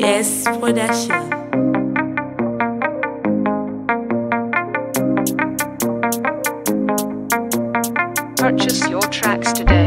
Production. Purchase your tracks today.